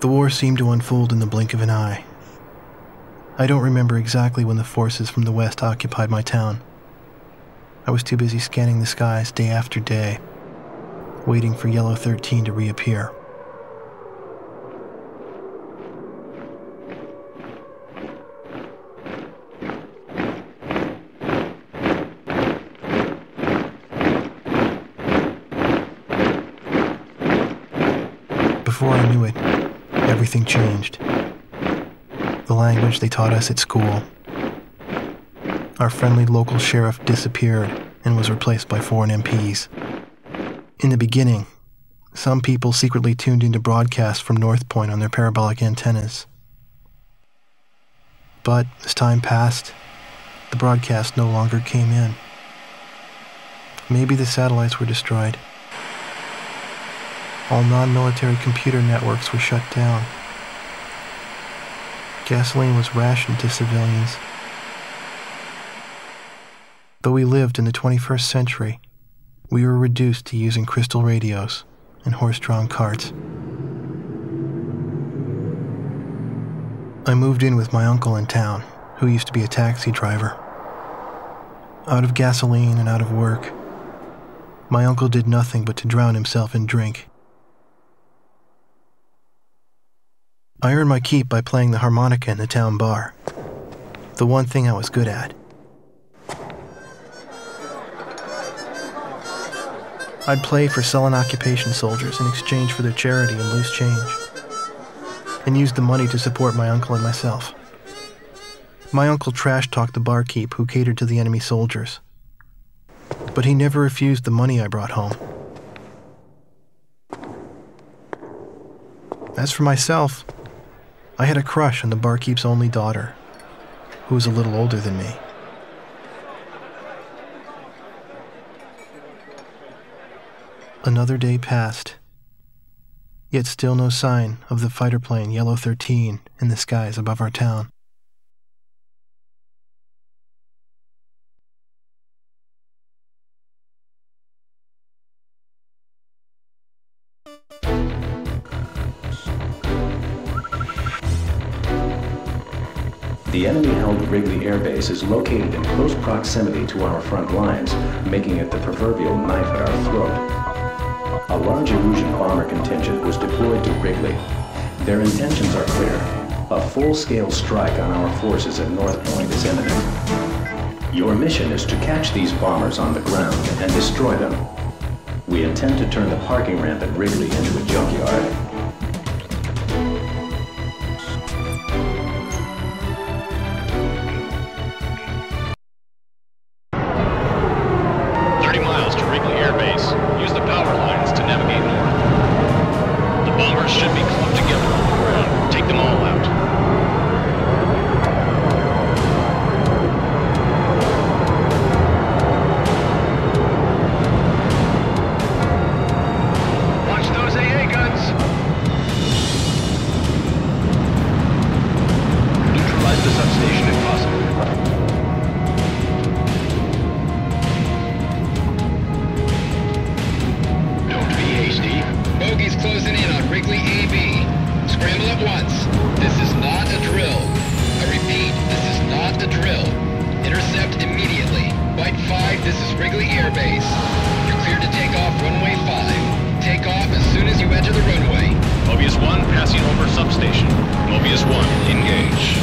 The war seemed to unfold in the blink of an eye. I don't remember exactly when the forces from the west occupied my town. I was too busy scanning the skies day after day, waiting for Yellow 13 to reappear. Before I knew it, everything changed. The language they taught us at school. Our friendly local sheriff disappeared and was replaced by foreign MPs. In the beginning, some people secretly tuned into broadcasts from North Point on their parabolic antennas. But as time passed, the broadcast no longer came in. Maybe the satellites were destroyed. All non military computer networks were shut down. Gasoline was rationed to civilians. Though we lived in the 21st century, we were reduced to using crystal radios and horse drawn carts. I moved in with my uncle in town, who used to be a taxi driver. Out of gasoline and out of work, my uncle did nothing but to drown himself in drink. I earned my keep by playing the harmonica in the town bar, the one thing I was good at. I'd play for sullen occupation soldiers in exchange for their charity and loose change, and used the money to support my uncle and myself. My uncle trash talked the barkeep who catered to the enemy soldiers, but he never refused the money I brought home. As for myself, I had a crush on the barkeep's only daughter, who was a little older than me. Another day passed, yet still no sign of the fighter plane Yellow 13 in the skies above our town. The enemy-held Rigley Air Base is located in close proximity to our front lines, making it the proverbial knife at our throat. A large Erusian bomber contingent was deployed to Rigley. Their intentions are clear. A full-scale strike on our forces at North Point is imminent. Your mission is to catch these bombers on the ground and destroy them. We intend to turn the parking ramp at Rigley into a junkyard. Miles to Rigley Air Base. Use the power lines to navigate north. The bombers should be clumped together on the ground. Take them all out. edge of the. Mobius 1 passing over substation. Mobius 1, engage.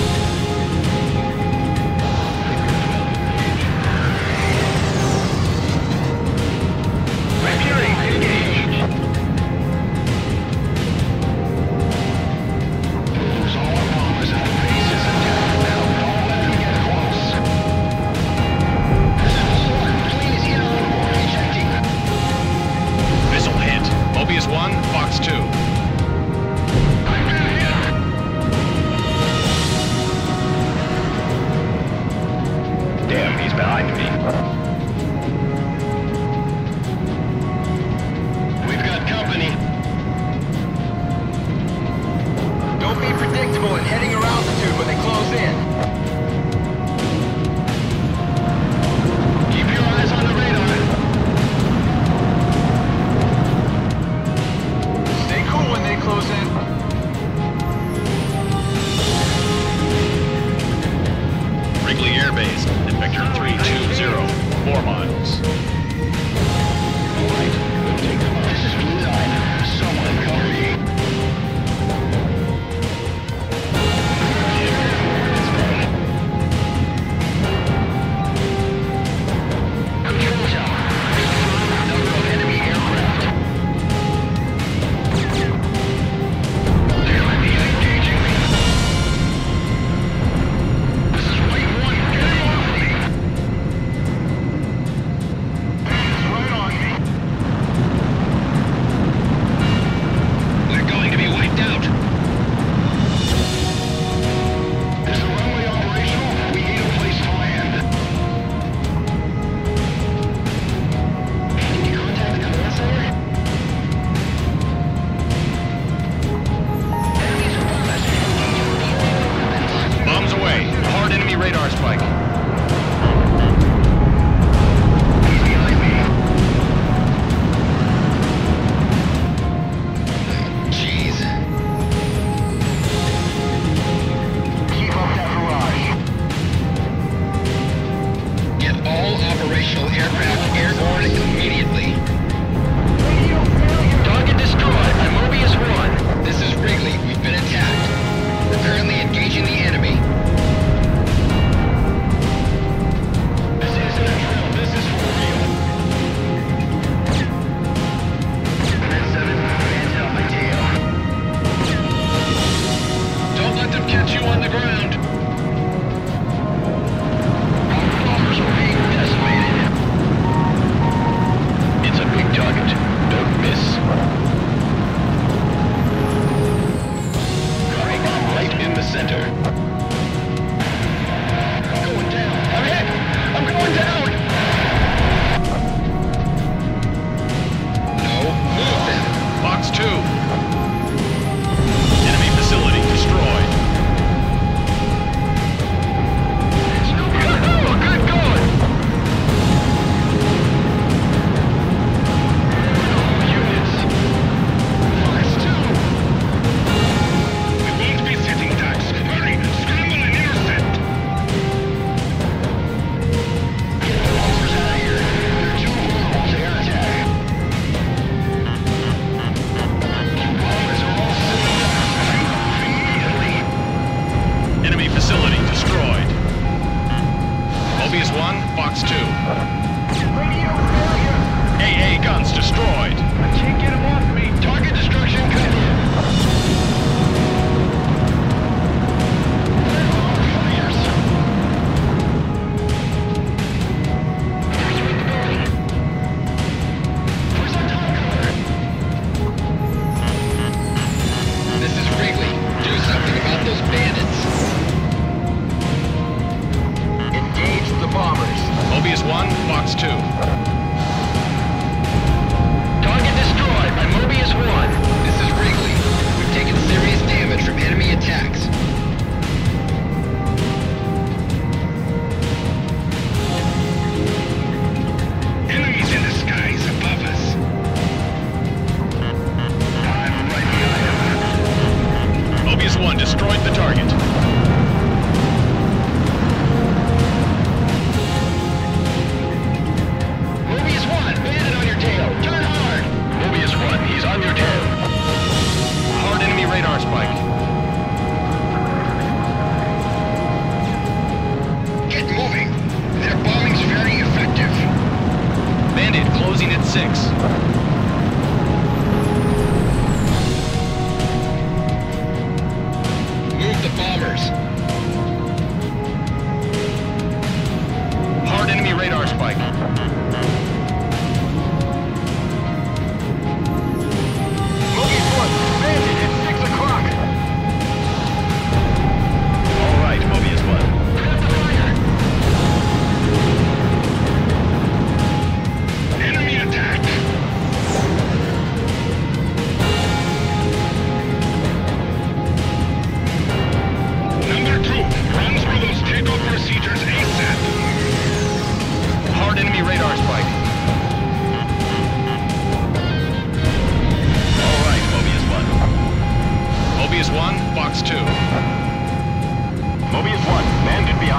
like.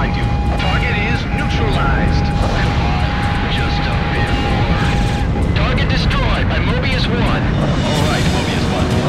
behind you. Target is neutralized. Just a bit more. Target destroyed by Mobius 1. Alright, Mobius 1.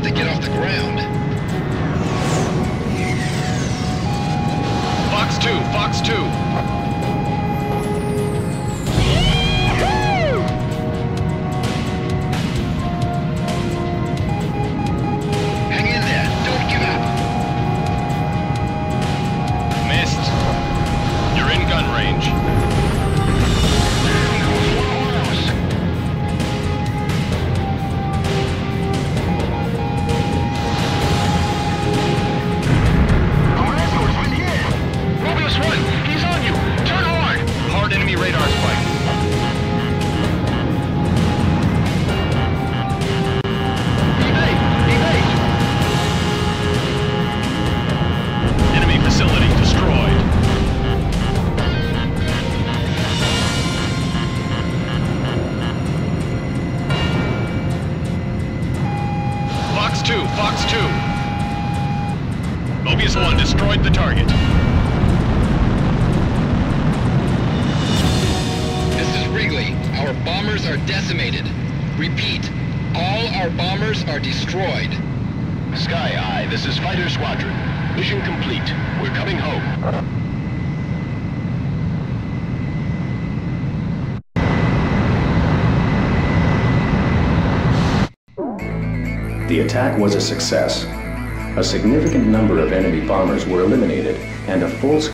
attempt to get off the ground. Fox 2, Fox 2, Repeat, all our bombers are destroyed. Sky Eye, this is Fighter Squadron. Mission complete. We're coming home. The attack was a success. A significant number of enemy bombers were eliminated, and a full